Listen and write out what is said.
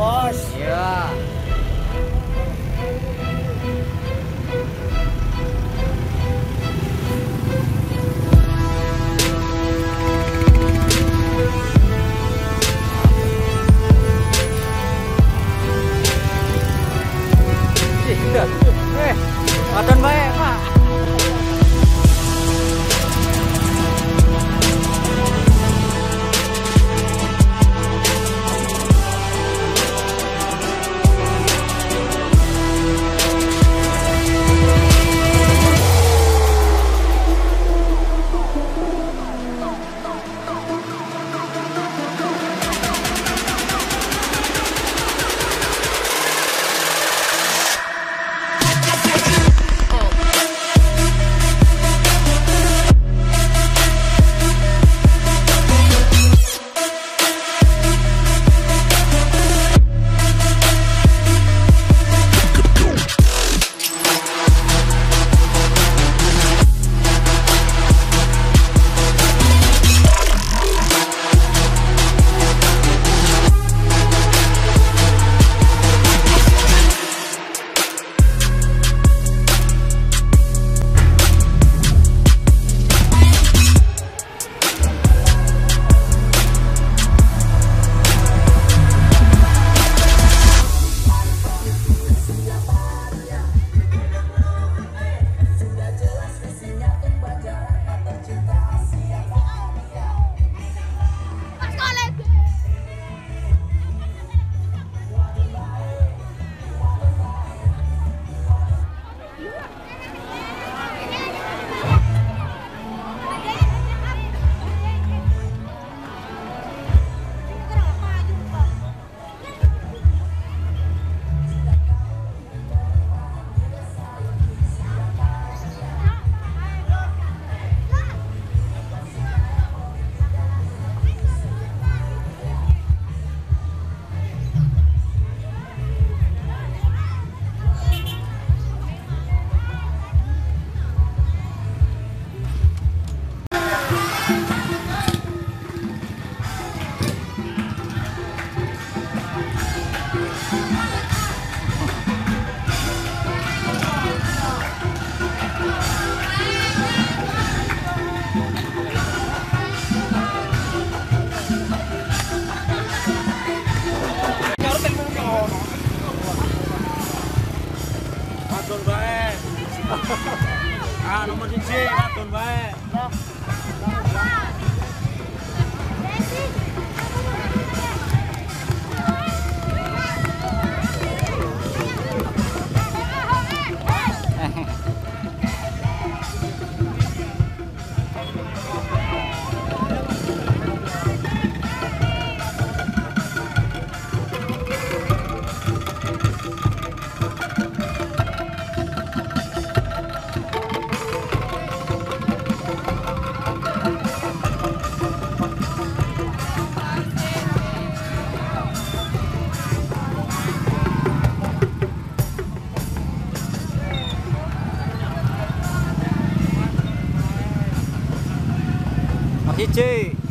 不行。tuần về à nó mà chính chi ba tuần về 一。